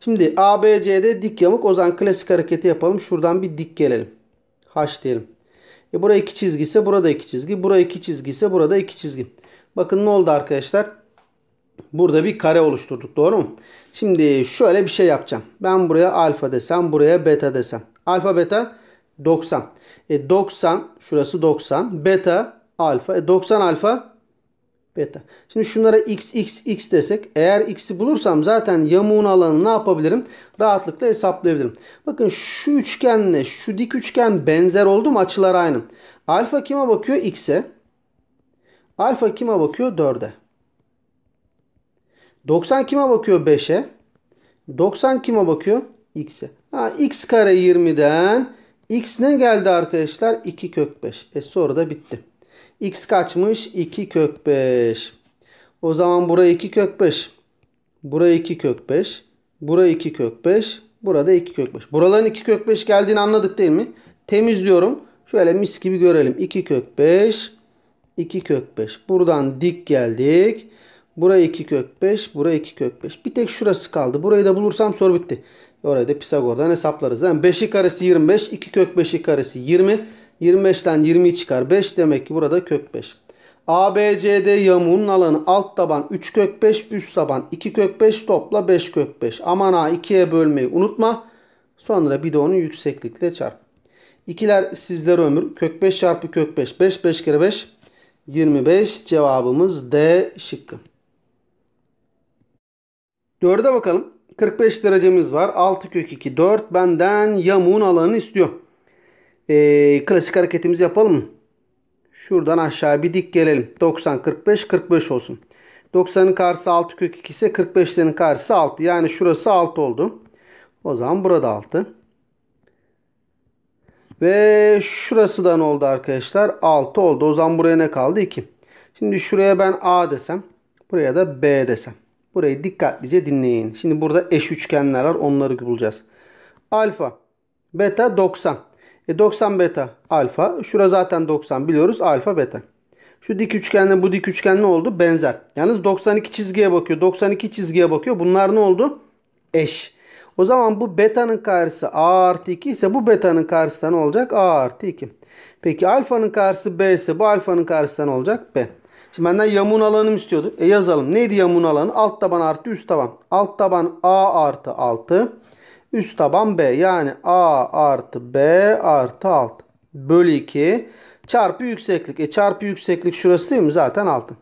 Şimdi ABC'de dik yamuk. O zaman klasik hareketi yapalım. Şuradan bir dik gelelim. H diyelim. E buraya iki çizgi ise burada iki çizgi. Buraya iki çizgi ise burada iki çizgi. Bakın ne oldu arkadaşlar? Burada bir kare oluşturduk. Doğru mu? Şimdi şöyle bir şey yapacağım. Ben buraya alfa desem. Buraya beta desem. Alfa beta 90. E 90 şurası 90. Beta alfa. E 90 alfa beta. Şimdi şunlara x x x desek eğer x'i bulursam zaten yamuğun alanını ne yapabilirim? Rahatlıkla hesaplayabilirim. Bakın şu üçgenle şu dik üçgen benzer oldu mu? Açılar aynı. Alfa kime bakıyor? X'e. Alfa kime bakıyor? 4'e. 90 kime bakıyor? 5'e. 90 kime bakıyor? X'e. Ha, x kare 20'den x ne geldi arkadaşlar? 2 kök 5. E soru da bitti. X kaçmış? 2 kök 5. O zaman buraya 2 kök 5. Buraya 2 kök 5. Buraya 2 kök 5. Burada 2 kök 5. Buraların 2 kök 5 geldiğini anladık değil mi? Temizliyorum. Şöyle mis gibi görelim. 2 kök 5. 2 kök 5. Buradan dik geldik. Buraya 2 kök 5. Buraya 2 kök 5. Bir tek şurası kaldı. Burayı da bulursam soru bitti. Orayı da Pisagor'dan hesaplarız. Yani 5'i karesi 25. 2 kök 5'i karesi 20. 25'ten 20 çıkar 5 demek ki burada kök 5. ABCD yamuğunun alanı alt taban 3 kök 5 üst taban 2 kök 5 topla 5 kök 5. Aman ha 2'ye bölmeyi unutma. Sonra bir de onun yükseklikle çarp. İkiler sizlere ömür. Kök 5 çarpı kök 5. 5 5 kere 5 25 cevabımız D şıkkı. 4'e bakalım. 45 derecemiz var. 6 kök 2 4 benden yamuğun alanını istiyor. Ee, klasik hareketimizi yapalım? Şuradan aşağı bir dik gelelim. 90, 45, 45 olsun. 90'ın karşısı 6 kök 2 ise 45'lerin karşısı 6. Yani şurası 6 oldu. O zaman burada 6. Ve şurası da ne oldu arkadaşlar? 6 oldu. O zaman buraya ne kaldı? 2. Şimdi şuraya ben A desem. Buraya da B desem. Burayı dikkatlice dinleyin. Şimdi burada eş üçgenler var. Onları bulacağız. Alfa, beta 90. E 90 beta alfa. Şura zaten 90 biliyoruz. Alfa beta. Şu dik üçgenle bu dik üçgen ne oldu? Benzer. Yalnız 92 çizgiye bakıyor. 92 çizgiye bakıyor. Bunlar ne oldu? Eş. O zaman bu beta'nın karşısı a artı 2 ise bu beta'nın karşısı ne olacak? a artı 2. Peki alfanın karşısı b ise bu alfanın karşısı ne olacak? b. Şimdi benden yamuğun alanını istiyordu. E yazalım. Neydi yamuğun alanı? Alt taban artı üst taban. Alt taban a artı 6. Üst taban B. Yani A artı B artı 6. Bölü 2. Çarpı yükseklik. E çarpı yükseklik şurası değil mi? Zaten 6.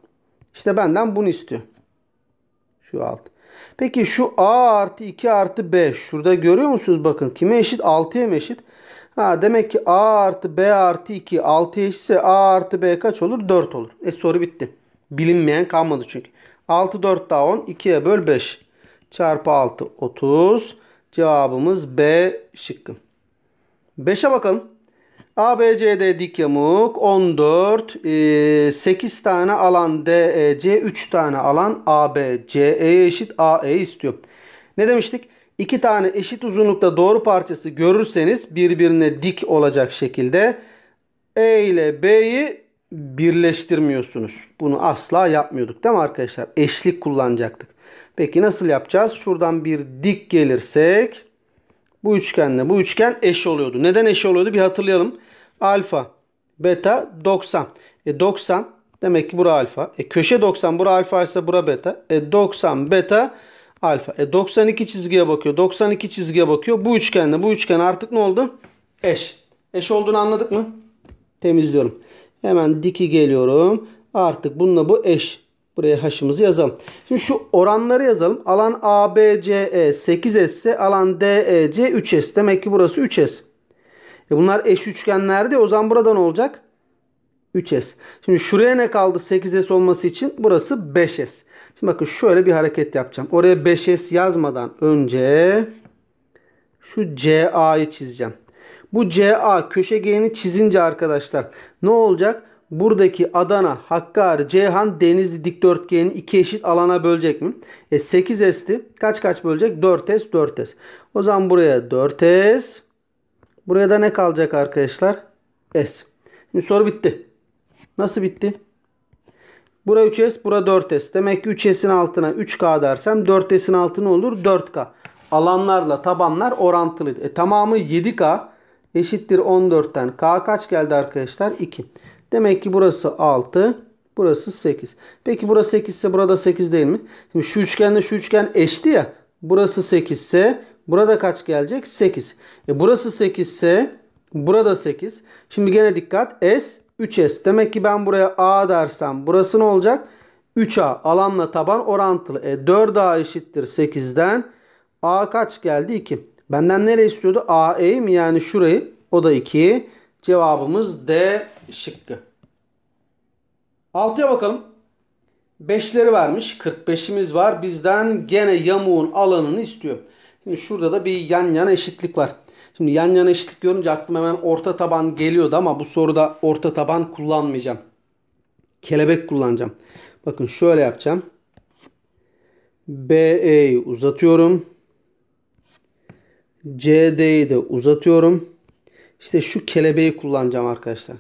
İşte benden bunu istiyor. Şu 6. Peki şu A artı 2 artı B. Şurada görüyor musunuz? Bakın kime eşit? 6'ya mı eşit? Ha, demek ki A artı B artı 2 6'ya eşitse A artı B kaç olur? 4 olur. E soru bitti. Bilinmeyen kalmadı çünkü. 6 4 daha 10. 2'ye böl 5. Çarpı 6 30. Cevabımız B şıkkı. 5'e bakalım. ABCD dik yamuk 14 e, 8 tane alan DEC 3 tane alan AB CE'ye eşit AE istiyor. Ne demiştik? İki tane eşit uzunlukta doğru parçası görürseniz birbirine dik olacak şekilde E ile B'yi birleştirmiyorsunuz. Bunu asla yapmıyorduk değil mi arkadaşlar? Eşlik kullanacaktık. Peki nasıl yapacağız? Şuradan bir dik gelirsek bu üçgenle bu üçgen eş oluyordu. Neden eş oluyordu? Bir hatırlayalım. Alfa, beta 90. E 90 demek ki bura alfa. E köşe 90 bura alfa ise bura beta. E 90 beta alfa. E 92 çizgiye bakıyor. 92 çizgiye bakıyor. Bu üçgenle bu üçgen artık ne oldu? Eş. Eş olduğunu anladık mı? Temizliyorum. Hemen diki geliyorum. Artık bununla bu eş. Buraya haşımızı yazalım. Şimdi şu oranları yazalım. Alan ABCE 8S ise alan DEC 3S. Demek ki burası 3S. E bunlar eş üçgenlerdi. O zaman burada ne olacak? 3S. Şimdi şuraya ne kaldı 8S olması için? Burası 5S. Şimdi bakın şöyle bir hareket yapacağım. Oraya 5S yazmadan önce şu CA'yı çizeceğim. Bu CA köşegeni çizince arkadaşlar ne olacak? Buradaki Adana, Hakkari, Ceyhan, Denizli dikdörtgeni iki eşit alana bölecek mi? E 8S'ti. Kaç kaç bölecek? 4S, 4S. O zaman buraya 4S. Buraya da ne kalacak arkadaşlar? S. Şimdi soru bitti. Nasıl bitti? Bura 3S, bura 4S. Demek ki 3S'in altına 3K dersem 4S'in altına olur 4K. Alanlarla tabanlar orantılı. E, tamamı 7K eşittir 14'ten. K kaç geldi arkadaşlar? 2. Demek ki burası 6. Burası 8. Peki burası 8 ise burada 8 değil mi? Şimdi şu üçgenle şu üçgen eşti ya. Burası 8 ise burada kaç gelecek? 8. E burası 8 ise burada 8. Şimdi gene dikkat. S 3S. Demek ki ben buraya A dersem burası ne olacak? 3A alanla taban orantılı. E 4A eşittir 8'den. A kaç geldi? 2. Benden nereye istiyordu? AE mi? Yani şurayı. O da 2. Cevabımız D şıkkı. 6'ya bakalım. 5'leri vermiş. 45'imiz var. Bizden gene yamuğun alanını istiyor. Şimdi şurada da bir yan yana eşitlik var. Şimdi yan yana eşitlik görünce aklıma hemen orta taban geliyordu ama bu soruda orta taban kullanmayacağım. Kelebek kullanacağım. Bakın şöyle yapacağım. BE'yi uzatıyorum. CD'yi de uzatıyorum. İşte şu kelebeği kullanacağım arkadaşlar.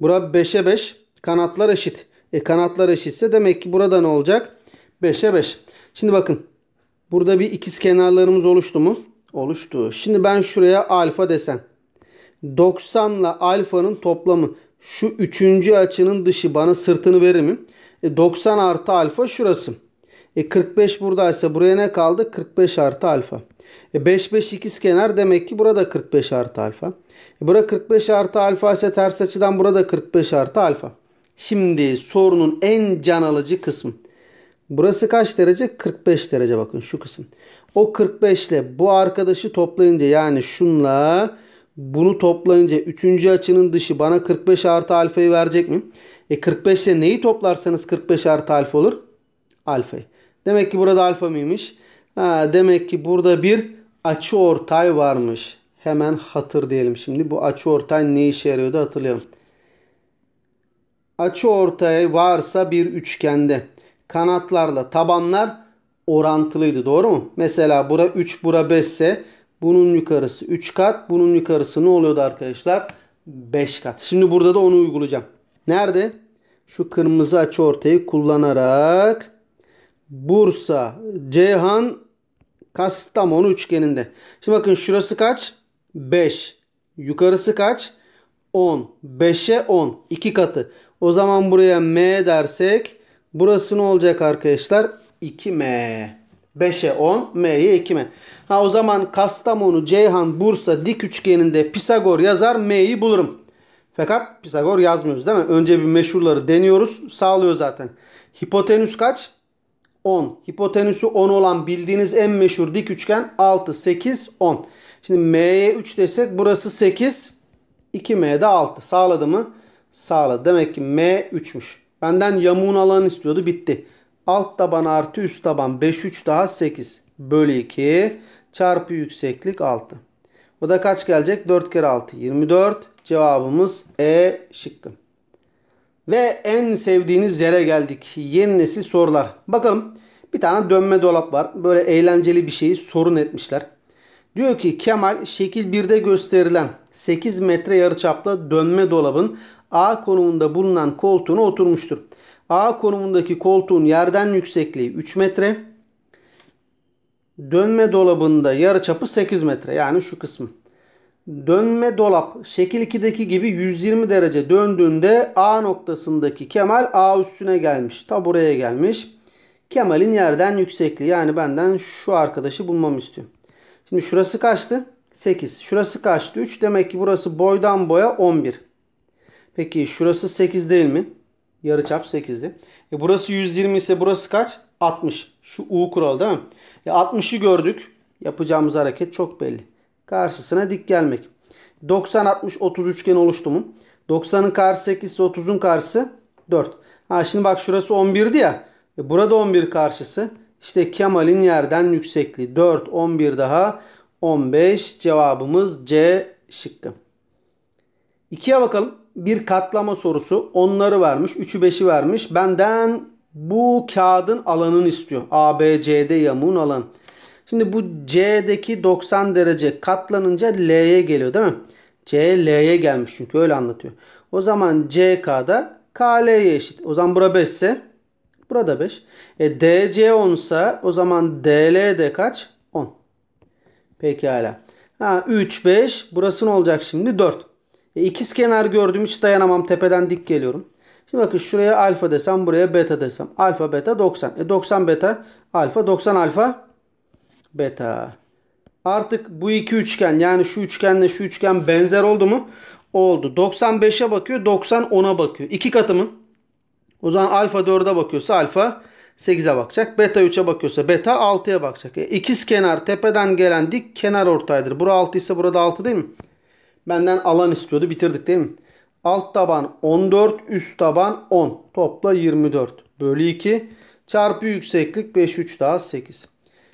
Bura 5'e 5. Kanatlar eşit. E kanatlar eşitse demek ki burada ne olacak? 5'e 5. Şimdi bakın. Burada bir ikiz kenarlarımız oluştu mu? Oluştu. Şimdi ben şuraya alfa desem. 90 ile alfanın toplamı. Şu üçüncü açının dışı bana sırtını verir mi? E 90 artı alfa şurası. E 45 buradaysa buraya ne kaldı? 45 artı alfa. E 5 5 ikiz kenar demek ki burada 45 artı alfa. E burada 45 artı alfa ise ters açıdan burada 45 artı alfa. Şimdi sorunun en can alıcı kısmı. Burası kaç derece? 45 derece bakın şu kısım. O 45 ile bu arkadaşı toplayınca yani şunla bunu toplayınca 3. açının dışı bana 45 artı alfayı verecek mi? E 45 ile neyi toplarsanız 45 artı alfa olur? Alfayı. Demek ki burada alfa mıymış? Ha, demek ki burada bir açı ortay varmış. Hemen hatır diyelim şimdi. Bu açı ortay ne işe yarıyordu hatırlayalım. Açı ortay varsa bir üçgende kanatlarla tabanlar orantılıydı. Doğru mu? Mesela bura 3 bura 5 ise bunun yukarısı 3 kat. Bunun yukarısı ne oluyordu arkadaşlar? 5 kat. Şimdi burada da onu uygulayacağım. Nerede? Şu kırmızı açı ortayı kullanarak Bursa, Ceyhan, Kastamonu üçgeninde. Şimdi bakın şurası kaç? 5. Yukarısı kaç? 10. 5'e 10. 2 katı. O zaman buraya M dersek burası ne olacak arkadaşlar? 2M. 5'e 10, M'ye 2M. Ha o zaman Kastamonu, Ceyhan, Bursa dik üçgeninde Pisagor yazar M'yi bulurum. Fakat Pisagor yazmıyoruz değil mi? Önce bir meşhurları deniyoruz. Sağlıyor zaten. Hipotenüs kaç? 10. Hipotenüsü 10 olan bildiğiniz en meşhur dik üçgen 6, 8, 10. Şimdi M'ye 3 desek burası 8. 2M'de 6. Sağladı mı? Sağladı. Demek ki M 3'müş. Benden yamuğun alanı istiyordu. Bitti. Alt taban artı üst taban 5 3 daha 8. Bölü 2 çarpı yükseklik 6. O da kaç gelecek? 4 kere 6 24. Cevabımız E şıkkı. Ve en sevdiğiniz yere geldik. Yeni nesil sorular. Bakalım bir tane dönme dolap var. Böyle eğlenceli bir şeyi sorun etmişler. Diyor ki Kemal şekil 1'de gösterilen 8 metre yarıçaplı dönme dolabın A konumunda bulunan koltuğuna oturmuştur. A konumundaki koltuğun yerden yüksekliği 3 metre. Dönme dolabında yarıçapı 8 metre. Yani şu kısmı. Dönme dolap şekil 2'deki gibi 120 derece döndüğünde A noktasındaki Kemal A üstüne gelmiş. Ta buraya gelmiş. Kemal'in yerden yüksekliği yani benden şu arkadaşı bulmamı istiyor. Şimdi şurası kaçtı? 8. Şurası kaçtı? 3. Demek ki burası boydan boya 11. Peki şurası 8 değil mi? Yarıçap 8'di. E burası 120 ise burası kaç? 60. Şu U kuralı değil mi? E 60'ı gördük. Yapacağımız hareket çok belli. Karşısına dik gelmek. 90 60 30 üçgen oluştu mu? 90'ın karşısı 8 ise 30'un karşısı 4. Ha şimdi bak şurası 11'di ya. E burada 11 karşısı. İşte Kemal'in yerden yüksekliği 4 11 daha 15 cevabımız C şıkkı. 2'ye bakalım. Bir katlama sorusu. Onları vermiş. 3'ü 5'i vermiş. Benden bu kağıdın alanını istiyor. ABCD yamuğun alanı. Şimdi bu C'deki 90 derece katlanınca L'ye geliyor değil mi? C L'ye gelmiş çünkü öyle anlatıyor. O zaman CK'da KL'ye eşit. O zaman bura 5 ise burada 5. E DC 10 ise o zaman DL de kaç? 10. Pekala. Ha, 3, 5. Burası ne olacak şimdi? 4. E, ikiz kenar gördüm. Hiç dayanamam. Tepeden dik geliyorum. Şimdi bakın şuraya alfa desem. Buraya beta desem. Alfa beta 90. E 90 beta alfa. 90 alfa beta. Artık bu iki üçgen yani şu üçgenle şu üçgen benzer oldu mu? Oldu. 95'e bakıyor. 90 10'a bakıyor. İki katı mı? O zaman alfa 4'e bakıyorsa alfa 8'e bakacak. Beta 3'e bakıyorsa beta 6'ya bakacak. E, ikiz kenar tepeden gelen dik kenar ortaydır. Bura 6 ise burada 6 değil mi? Benden alan istiyordu. Bitirdik değil mi? Alt taban 14, üst taban 10. Topla 24. Bölü 2. Çarpı yükseklik 5, 3 daha 8.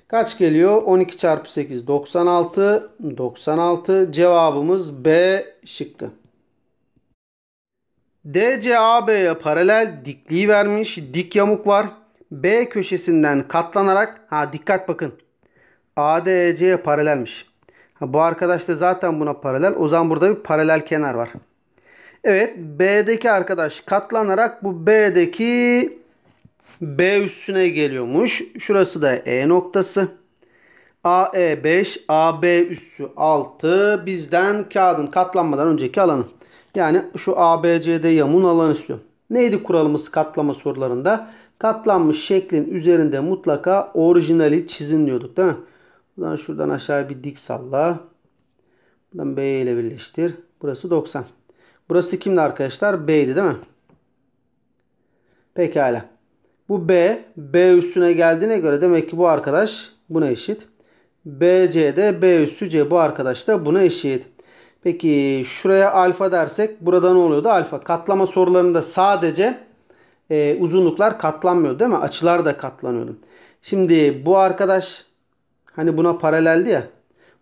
Kaç geliyor? 12 çarpı 8 96. 96 cevabımız B şıkkı. DCAB'ye paralel dikliği vermiş. Dik yamuk var. B köşesinden katlanarak ha dikkat bakın. ADC'ye paralelmiş. Ha, bu arkadaş da zaten buna paralel. O zaman burada bir paralel kenar var. Evet B'deki arkadaş katlanarak bu B'deki B üstüne geliyormuş. Şurası da E noktası. AE 5, AB üssü 6. Bizden kağıdın katlanmadan önceki alanı. Yani şu ABCD yamuğun alanı istiyor. Neydi kuralımız katlama sorularında? Katlanmış şeklin üzerinde mutlaka orijinali çizin diyorduk değil mi? Buradan şuradan aşağı bir dik salla. Buradan B ile birleştir. Burası 90. Burası kimdi arkadaşlar? B'ydi değil mi? Pekala. Bu B, B üstüne geldiğine göre demek ki bu arkadaş buna eşit. BC de B üstü C bu arkadaş da buna eşit. Peki şuraya alfa dersek burada ne oluyordu? Alfa. Katlama sorularında sadece e, uzunluklar katlanmıyor değil mi? Açılar da katlanıyordu. Şimdi bu arkadaş hani buna paraleldi ya.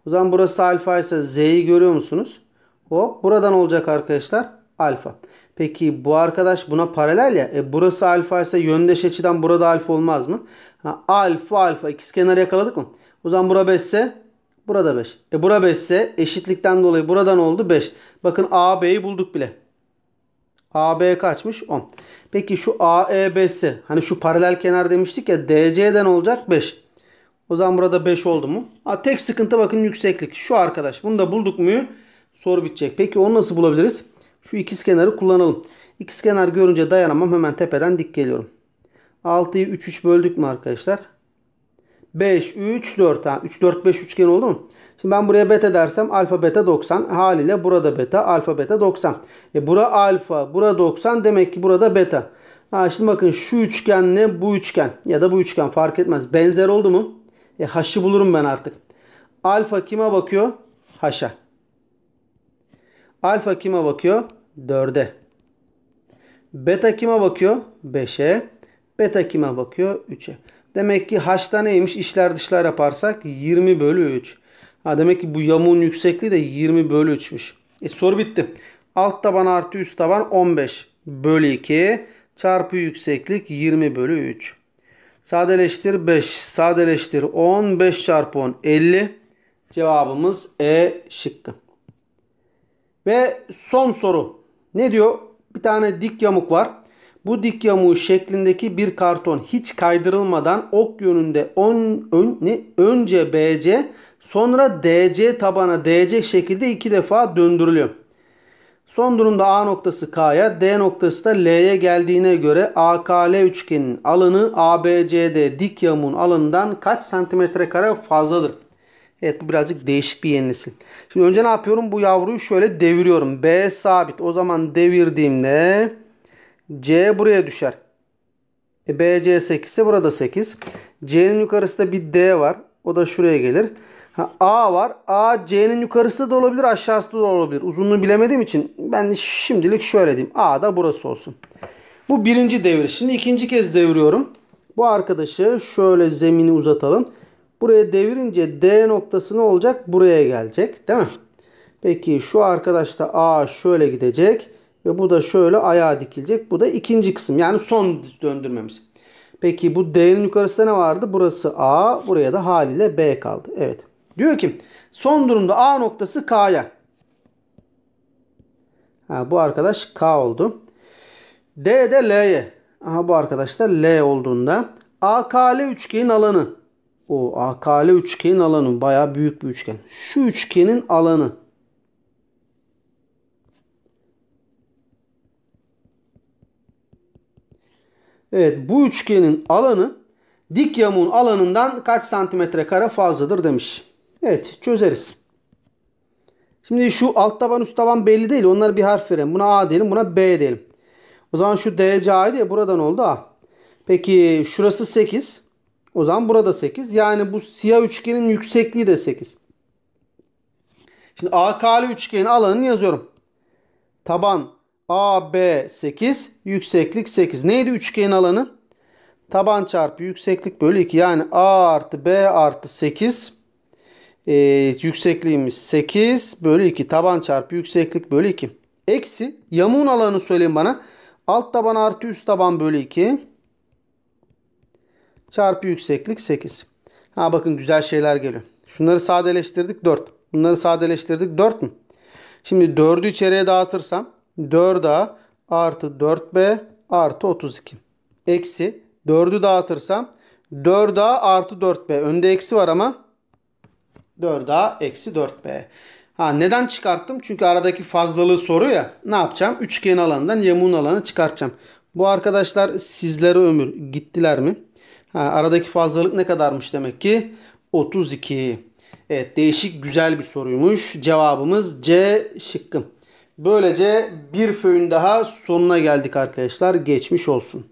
O zaman burası alfa ise Z'yi görüyor musunuz? Hop buradan olacak arkadaşlar alfa. Peki bu arkadaş buna paralel ya. E burası alfa ise yöndeş açıdan burada alfa olmaz mı? Ha, alfa alfa ikizkenar yakaladık mı? O zaman bura 5 ise burada 5. E bura 5 ise eşitlikten dolayı buradan oldu 5. Bakın AB'yi bulduk bile. AB kaçmış? 10. Peki şu AEB'si hani şu paralel kenar demiştik ya DC'den olacak 5. O zaman burada 5 oldu mu? Ha, tek sıkıntı bakın yükseklik. Şu arkadaş. Bunu da bulduk mu soru bitecek. Peki onu nasıl bulabiliriz? Şu ikiz kenarı kullanalım. İkiz kenar görünce dayanamam. Hemen tepeden dik geliyorum. 6'yı 3 3 böldük mü arkadaşlar? 5 3 4 ha 3 4 5 üçgen oldu mu? Şimdi ben buraya beta dersem alfa beta 90 haliyle burada beta alfa beta 90. E bura alfa bura 90 demek ki burada beta. Ha şimdi bakın şu üçgenle bu üçgen ya da bu üçgen fark etmez. Benzer oldu mu? E h'ı bulurum ben artık. Alfa kime bakıyor? H'a. Alfa kime bakıyor? 4'e. Beta kime bakıyor? 5'e. Beta kime bakıyor? 3'e. Demek ki h'ta neymiş? İşler dışlar yaparsak 20 bölü 3. Ha, demek ki bu yamuğun yüksekliği de 20 bölü 3'müş. E, soru bitti. Alt taban artı üst taban 15 bölü 2 çarpı yükseklik 20 bölü 3. Sadeleştir 5. Sadeleştir 10. 5 çarpı 10 50. Cevabımız E şıkkı. Ve son soru. Ne diyor? Bir tane dik yamuk var. Bu dik yamuğu şeklindeki bir karton hiç kaydırılmadan ok yönünde on, ön, ne, önce BC sonra DC tabana değecek şekilde iki defa döndürülüyor. Son durumda A noktası K'ya, D noktası da L'ye geldiğine göre AKL üçgenin alanı ABCD dik yamuğun alanından kaç santimetre kare fazladır? Evet bu birazcık değişik bir yeni nesil. Şimdi önce ne yapıyorum? Bu yavruyu şöyle deviriyorum. B sabit. O zaman devirdiğimde C buraya düşer. E, BC 8 ise burada 8. C'nin yukarısında bir D var. O da şuraya gelir. Ha, A var. A C'nin yukarısı da olabilir aşağısı da olabilir. Uzunluğu bilemediğim için ben şimdilik şöyle diyeyim. A da burası olsun. Bu birinci devir. Şimdi ikinci kez deviriyorum. Bu arkadaşı şöyle zemini uzatalım. Buraya devirince D noktası ne olacak? Buraya gelecek. Değil mi? Peki şu arkadaş da A şöyle gidecek. Ve bu da şöyle ayağa dikilecek. Bu da ikinci kısım. Yani son döndürmemiz. Peki bu D'nin yukarısında ne vardı? Burası A. Buraya da haliyle B kaldı. Evet. Diyor ki son durumda A noktası K'ya. Ha, bu arkadaş K oldu. D de L'ye. Aha bu arkadaş da L olduğunda AKL üçgenin alanı. O AKL üçgenin alanı baya büyük bir üçgen. Şu üçgenin alanı. Evet bu üçgenin alanı dik yamuğun alanından kaç santimetre kare fazladır demiş. Evet çözeriz. Şimdi şu alt taban üst taban belli değil. Onlara bir harf verelim. Buna A diyelim buna B diyelim. O zaman şu DC A'ydı ya buradan oldu A. Peki şurası 8. O zaman burada 8. Yani bu siyah üçgenin yüksekliği de 8. Şimdi AK'lı üçgenin alanını yazıyorum. Taban AB 8, yükseklik 8. Neydi üçgenin alanı? Taban çarpı yükseklik bölü 2. Yani A artı B artı 8. Ee, yüksekliğimiz 8 bölü 2. Taban çarpı yükseklik bölü 2. Eksi yamuğun alanını söyleyin bana. Alt taban artı üst taban bölü 2. Çarpı yükseklik 8. Ha bakın güzel şeyler geliyor. Şunları sadeleştirdik 4. Bunları sadeleştirdik 4 mü? Şimdi 4'ü içeriye dağıtırsam 4A artı 4B artı 32. Eksi 4'ü dağıtırsam 4A artı 4B. Önde eksi var ama 4A eksi 4B. Ha, neden çıkarttım? Çünkü aradaki fazlalığı soruyor ya. Ne yapacağım? Üçgen alanından yamuğun alanı çıkartacağım. Bu arkadaşlar sizlere ömür gittiler mi? Ha, aradaki fazlalık ne kadarmış demek ki? 32. Evet değişik güzel bir soruymuş. Cevabımız C şıkkı. Böylece bir föyün daha sonuna geldik arkadaşlar. Geçmiş olsun.